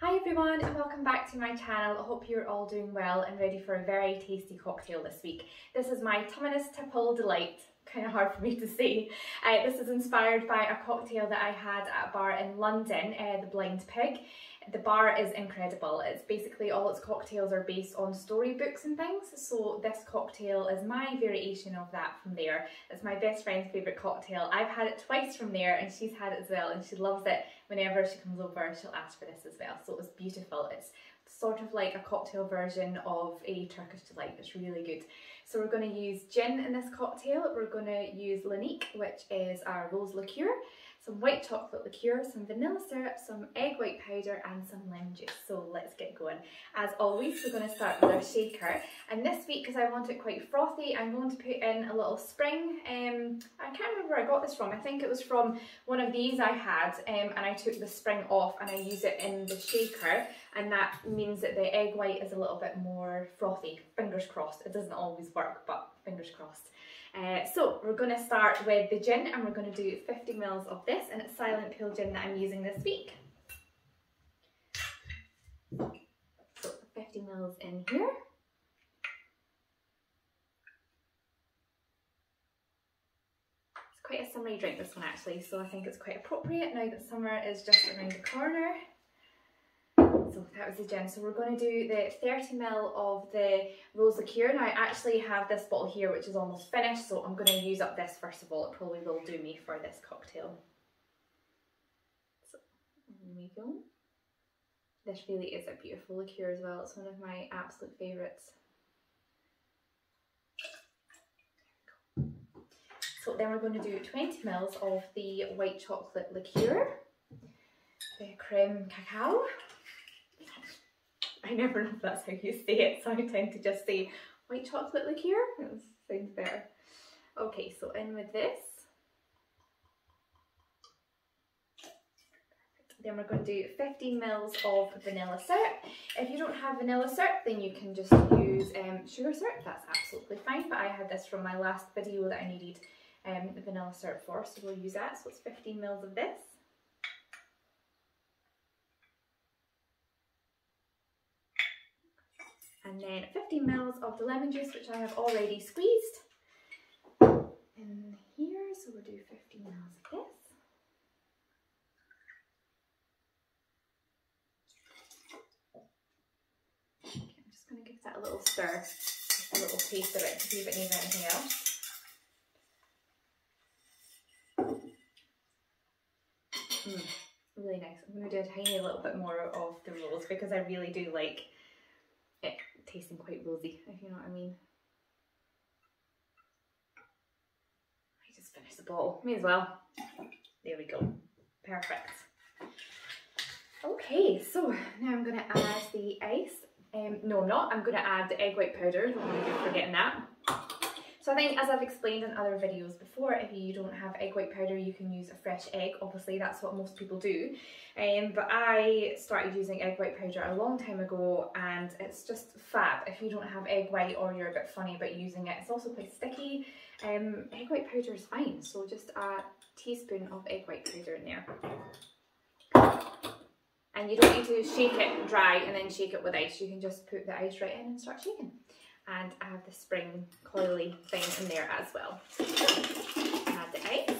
Hi everyone and welcome back to my channel. I hope you're all doing well and ready for a very tasty cocktail this week. This is my Tumnus Tipple Delight, kind of hard for me to say. Uh, this is inspired by a cocktail that I had at a bar in London, uh, the Blind Pig. The bar is incredible. It's basically all its cocktails are based on storybooks and things. So this cocktail is my variation of that from there. It's my best friend's favourite cocktail. I've had it twice from there and she's had it as well and she loves it. Whenever she comes over she'll ask for this as well. So it was beautiful. It's sort of like a cocktail version of a Turkish delight. It's really good. So we're going to use gin in this cocktail. We're going to use Lanique, which is our rose liqueur some white chocolate liqueur, some vanilla syrup, some egg white powder and some lemon juice. So let's get going. As always, we're going to start with our shaker. And this week, because I want it quite frothy, I'm going to put in a little spring. Um, I can't remember where I got this from. I think it was from one of these I had um, and I took the spring off and I use it in the shaker. And that means that the egg white is a little bit more frothy. Fingers crossed. It doesn't always work, but fingers crossed. Uh, so we're going to start with the gin and we're going to do 50 mils of this and it's Silent Pool gin that I'm using this week. So 50 mils in here. It's quite a summery drink this one actually so I think it's quite appropriate now that summer is just around the corner. So that was the gin. So we're going to do the 30ml of the rose liqueur. Now I actually have this bottle here which is almost finished so I'm going to use up this first of all. It probably will do me for this cocktail. So there we go. This really is a beautiful liqueur as well. It's one of my absolute favourites. So then we're going to do 20 mils of the white chocolate liqueur, the creme cacao, I never know if that's how you say it, so I tend to just say white chocolate liqueur. Sounds better. Okay, so in with this. Then we're going to do 15 mils of vanilla syrup. If you don't have vanilla syrup, then you can just use um, sugar syrup. That's absolutely fine, but I had this from my last video that I needed um, vanilla syrup for, so we'll use that. So it's 15 mils of this. And then 15 mils of the lemon juice which I have already squeezed. In here so we'll do 15 mils of this. Okay, I'm just going to give that a little stir a little taste of it to see if it needs anything else. Mm, really nice. I'm going to do a tiny little bit more of the rolls because I really do like tasting quite rosy, if you know what I mean. I just finished the bottle, may as well. There we go, perfect. Okay, so now I'm to add the ice. Um, no, I'm not. I'm to add the egg white powder. Be forgetting that. So I think as I've explained in other videos before, if you don't have egg white powder, you can use a fresh egg. Obviously, that's what most people do. Um, but I started using egg white powder a long time ago and it's just fab if you don't have egg white or you're a bit funny about using it. It's also quite sticky. Um, egg white powder is fine, so just a teaspoon of egg white powder in there. And you don't need to shake it dry and then shake it with ice. You can just put the ice right in and start shaking and I have the spring coily thing in there as well. Add the ice.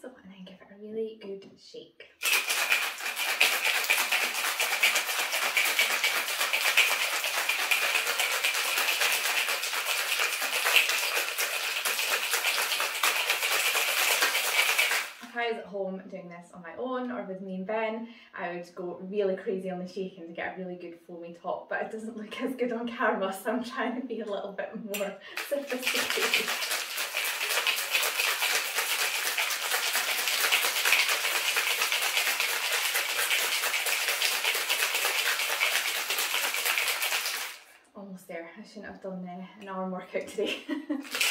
So and then give it a really good shake. I was at home doing this on my own or with me and Ben, I would go really crazy on the shaking to get a really good foamy top, but it doesn't look as good on camera, so I'm trying to be a little bit more sophisticated. Almost there. I shouldn't have done uh, an arm workout today.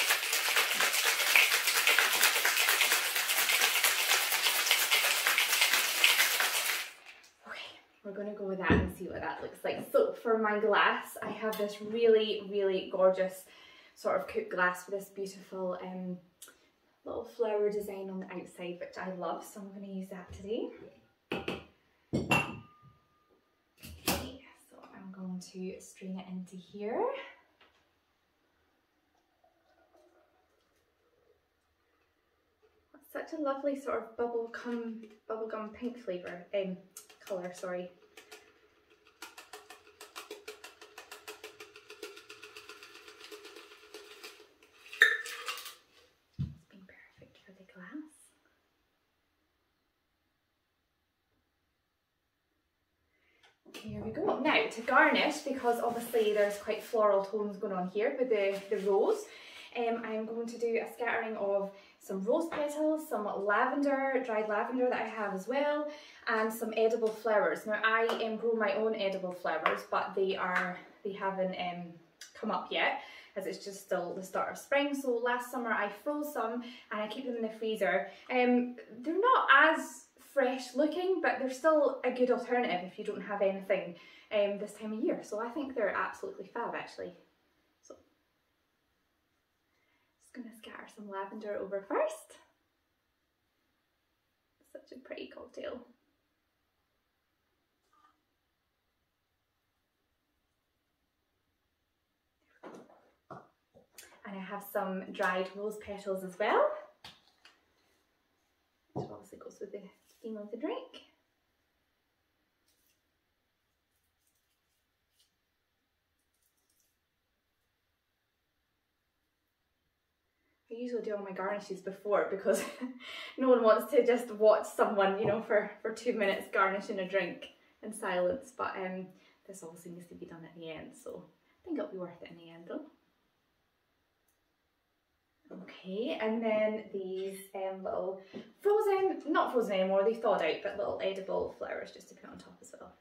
we're to go with that and see what that looks like. So for my glass, I have this really, really gorgeous sort of coupe glass for this beautiful um, little flower design on the outside, which I love, so I'm to use that today. Okay, so I'm going to strain it into here. such a lovely sort of bubble gum, bubblegum pink flavour, um, colour, sorry. Here we go. Now to garnish, because obviously there's quite floral tones going on here with the, the rose, um, I'm going to do a scattering of some rose petals, some lavender, dried lavender that I have as well, and some edible flowers. Now I um, grow my own edible flowers, but they are they haven't um, come up yet as it's just still the start of spring. So last summer I froze some and I keep them in the freezer. Um, they're not as fresh looking, but they're still a good alternative if you don't have anything um, this time of year. So I think they're absolutely fab actually. So just to scatter some lavender over first. Such a pretty cocktail. And I have some dried rose petals as well, which obviously goes with the theme of the drink. I usually do all my garnishes before because no one wants to just watch someone, you know, for, for two minutes garnishing a drink in silence. But um, this obviously needs to be done at the end, so I think it'll be worth it in the end though. Okay, and then these um, little frozen, not frozen anymore, they thawed out, but little edible flowers just to put on top as well.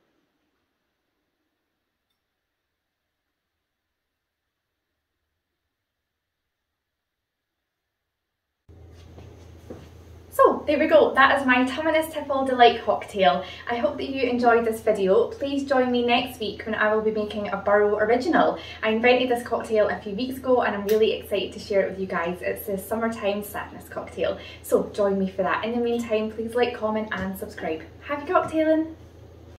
There we go, that is my Tumnus Tipple Delight cocktail. I hope that you enjoyed this video. Please join me next week when I will be making a Burrow Original. I invented this cocktail a few weeks ago and I'm really excited to share it with you guys. It's a summertime sadness cocktail, so join me for that. In the meantime, please like, comment and subscribe. Happy cocktailing!